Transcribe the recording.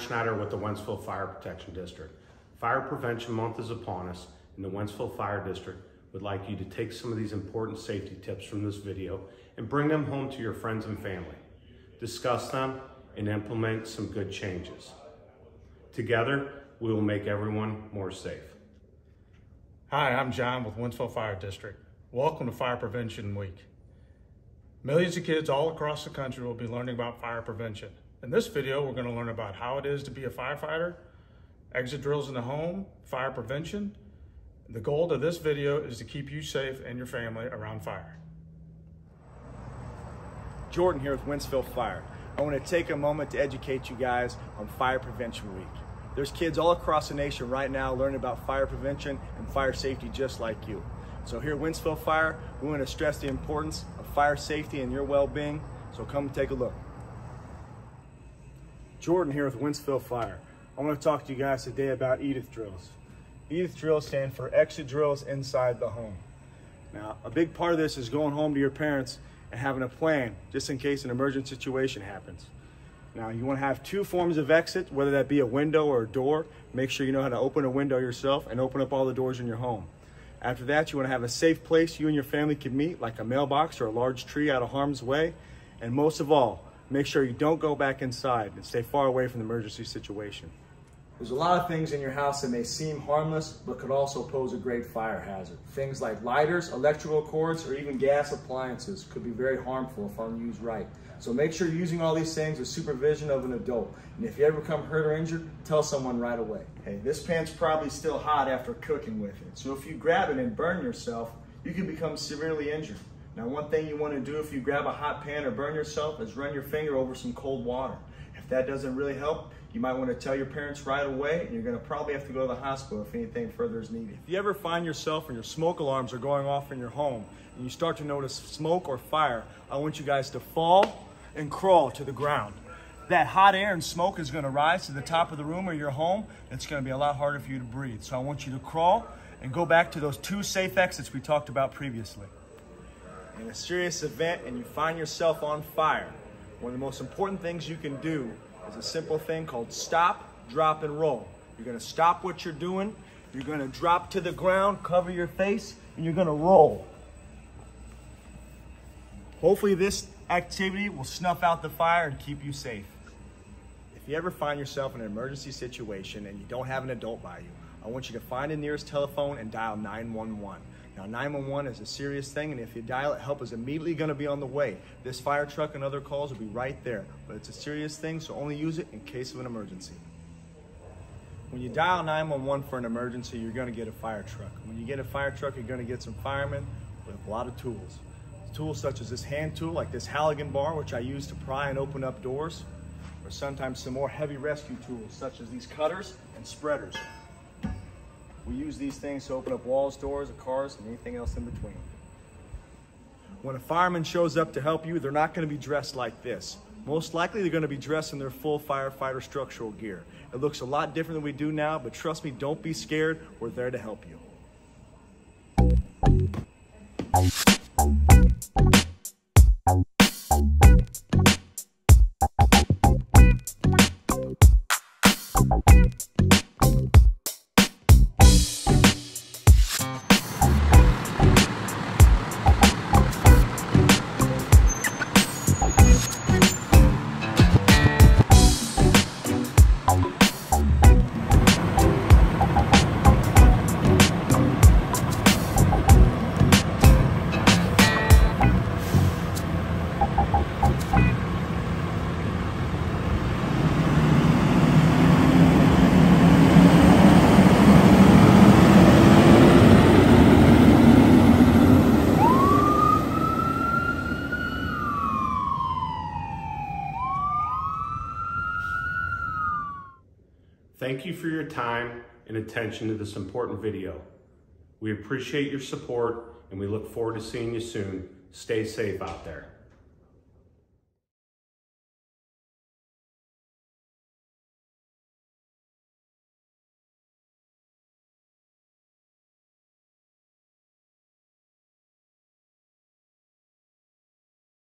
Schneider with the Wentzville Fire Protection District. Fire Prevention Month is upon us, and the Wentzville Fire District would like you to take some of these important safety tips from this video and bring them home to your friends and family. Discuss them and implement some good changes. Together, we will make everyone more safe. Hi, I'm John with Wentzville Fire District. Welcome to Fire Prevention Week. Millions of kids all across the country will be learning about fire prevention. In this video, we're going to learn about how it is to be a firefighter, exit drills in the home, fire prevention. The goal of this video is to keep you safe and your family around fire. Jordan here with Wentzville Fire. I want to take a moment to educate you guys on Fire Prevention Week. There's kids all across the nation right now learning about fire prevention and fire safety just like you. So here at Wentzville Fire, we want to stress the importance of fire safety and your well-being, so come take a look. Jordan here with Wentzville Fire. I want to talk to you guys today about EDITH drills. EDITH drills stand for exit drills inside the home. Now, a big part of this is going home to your parents and having a plan just in case an emergent situation happens. Now you want to have two forms of exit, whether that be a window or a door. Make sure you know how to open a window yourself and open up all the doors in your home. After that, you want to have a safe place you and your family can meet, like a mailbox or a large tree out of harm's way. And most of all, make sure you don't go back inside and stay far away from the emergency situation. There's a lot of things in your house that may seem harmless, but could also pose a great fire hazard. Things like lighters, electrical cords, or even gas appliances could be very harmful if unused right. So make sure you're using all these things with supervision of an adult. And if you ever become hurt or injured, tell someone right away. Hey, this pan's probably still hot after cooking with it. So if you grab it and burn yourself, you can become severely injured. Now, one thing you want to do if you grab a hot pan or burn yourself is run your finger over some cold water. If that doesn't really help, you might want to tell your parents right away, and you're going to probably have to go to the hospital if anything further is needed. If you ever find yourself and your smoke alarms are going off in your home, and you start to notice smoke or fire, I want you guys to fall and crawl to the ground. That hot air and smoke is going to rise to the top of the room or your home. It's going to be a lot harder for you to breathe. So I want you to crawl and go back to those two safe exits we talked about previously. In a serious event and you find yourself on fire, one of the most important things you can do is a simple thing called stop, drop, and roll. You're to stop what you're doing, you're to drop to the ground, cover your face, and you're to roll. Hopefully this activity will snuff out the fire and keep you safe. If you ever find yourself in an emergency situation and you don't have an adult by you, I want you to find the nearest telephone and dial 911. Now 911 is a serious thing and if you dial it, help is immediately gonna be on the way. This fire truck and other calls will be right there, but it's a serious thing, so only use it in case of an emergency. When you dial 911 for an emergency, you're gonna get a fire truck. When you get a fire truck, you're gonna get some firemen with a lot of tools. Tools such as this hand tool, like this Halligan bar, which I use to pry and open up doors, or sometimes some more heavy rescue tools, such as these cutters and spreaders. We use these things to open up walls, doors, cars, and anything else in between. When a fireman shows up to help you, they're not going to be dressed like this. Most likely, they're going to be dressed in their full firefighter structural gear. It looks a lot different than we do now, but trust me, don't be scared. We're there to help you. Thank you for your time and attention to this important video. We appreciate your support and we look forward to seeing you soon. Stay safe out there.